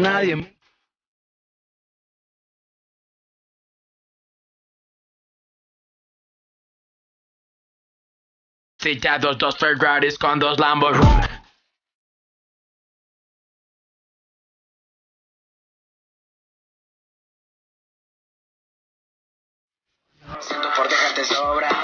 nadie. Citados dos Ferraris con dos Lambos. Siento por dejarte sobra.